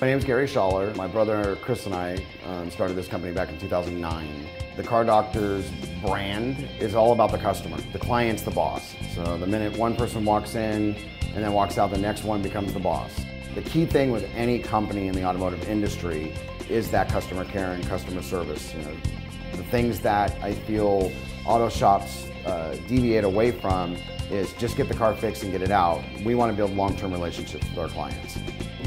My name is Gary Schaller. My brother Chris and I um, started this company back in 2009. The Car Doctors brand is all about the customer. The client's the boss. So the minute one person walks in and then walks out, the next one becomes the boss. The key thing with any company in the automotive industry is that customer care and customer service. You know, the things that I feel auto shops uh, deviate away from is just get the car fixed and get it out. We want to build long-term relationships with our clients.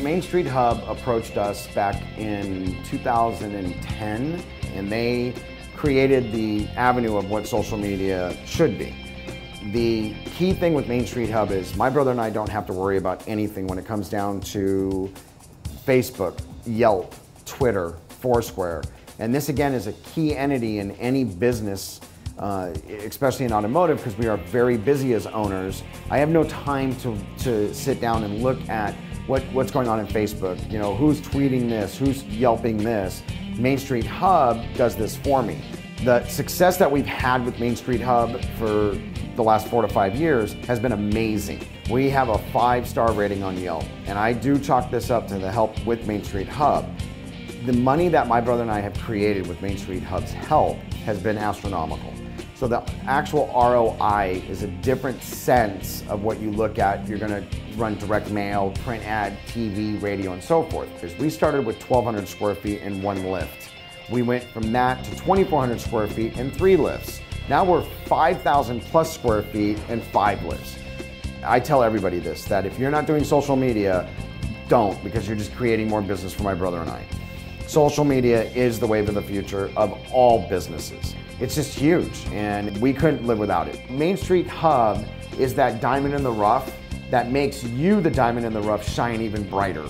Main Street Hub approached us back in 2010 and they created the avenue of what social media should be. The key thing with Main Street Hub is my brother and I don't have to worry about anything when it comes down to Facebook, Yelp, Twitter, Foursquare. And this again is a key entity in any business uh, especially in automotive, because we are very busy as owners. I have no time to, to sit down and look at what, what's going on in Facebook. You know, who's tweeting this, who's yelping this. Main Street Hub does this for me. The success that we've had with Main Street Hub for the last four to five years has been amazing. We have a five star rating on Yelp, and I do chalk this up to the help with Main Street Hub. The money that my brother and I have created with Main Street Hub's help has been astronomical. So the actual ROI is a different sense of what you look at. You're gonna run direct mail, print ad, TV, radio, and so forth. Because we started with 1,200 square feet in one lift. We went from that to 2,400 square feet in three lifts. Now we're 5,000 plus square feet and five lifts. I tell everybody this, that if you're not doing social media, don't, because you're just creating more business for my brother and I. Social media is the wave of the future of all businesses. It's just huge, and we couldn't live without it. Main Street Hub is that diamond in the rough that makes you, the diamond in the rough, shine even brighter.